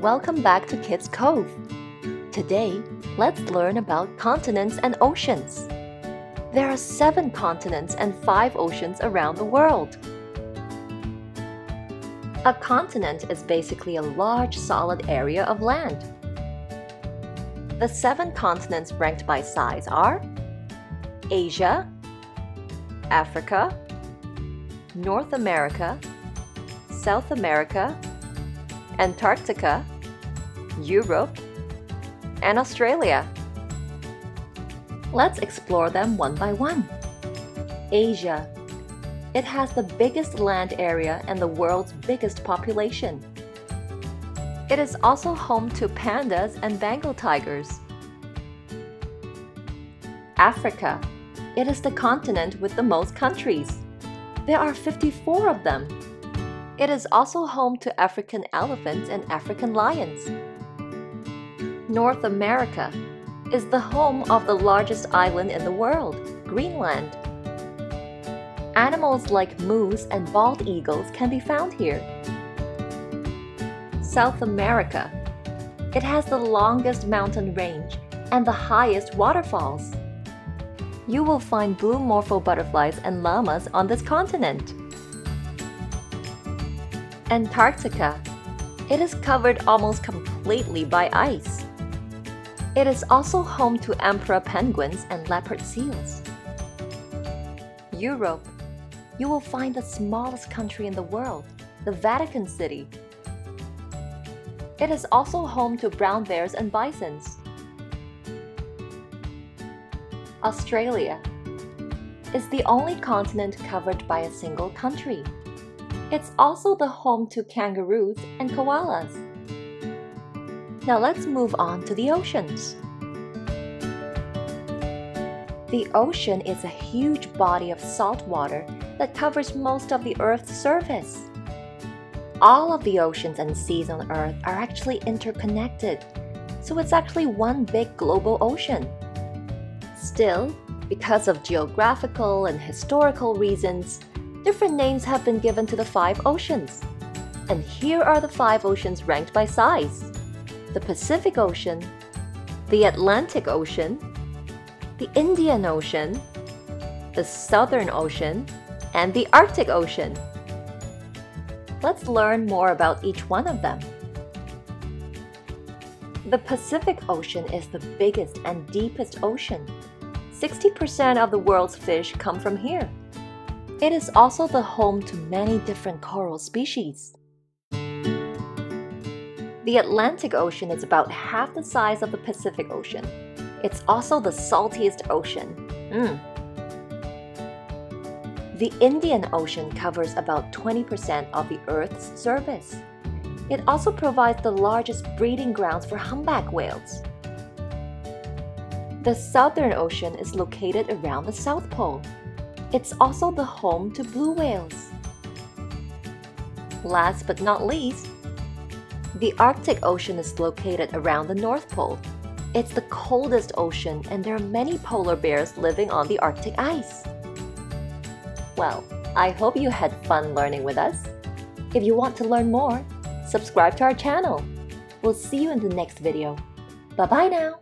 Welcome back to Kids Cove. Today, let's learn about continents and oceans. There are seven continents and five oceans around the world. A continent is basically a large solid area of land. The seven continents ranked by size are Asia, Africa, North America, South America, Antarctica, Europe, and Australia. Let's explore them one by one. Asia. It has the biggest land area and the world's biggest population. It is also home to pandas and Bengal tigers. Africa. It is the continent with the most countries. There are 54 of them. It is also home to African elephants and African lions. North America is the home of the largest island in the world, Greenland. Animals like moose and bald eagles can be found here. South America. It has the longest mountain range and the highest waterfalls. You will find blue morpho butterflies and llamas on this continent. Antarctica. It is covered almost completely by ice. It is also home to emperor penguins and leopard seals. Europe. You will find the smallest country in the world, the Vatican City. It is also home to brown bears and bisons. Australia is the only continent covered by a single country. It's also the home to kangaroos and koalas. Now let's move on to the oceans. The ocean is a huge body of salt water that covers most of the Earth's surface. All of the oceans and seas on Earth are actually interconnected, so it's actually one big global ocean. Still, because of geographical and historical reasons, different names have been given to the five oceans. And here are the five oceans ranked by size the Pacific Ocean, the Atlantic Ocean, the Indian Ocean, the Southern Ocean, and the Arctic Ocean. Let's learn more about each one of them. The Pacific Ocean is the biggest and deepest ocean. 60% of the world's fish come from here. It is also the home to many different coral species. The Atlantic Ocean is about half the size of the Pacific Ocean. It's also the saltiest ocean. Mm. The Indian Ocean covers about 20% of the Earth's surface. It also provides the largest breeding grounds for humpback whales. The Southern Ocean is located around the South Pole. It's also the home to blue whales. Last but not least, the Arctic Ocean is located around the North Pole. It's the coldest ocean and there are many polar bears living on the Arctic ice. Well, I hope you had fun learning with us. If you want to learn more, subscribe to our channel. We'll see you in the next video. Bye-bye now!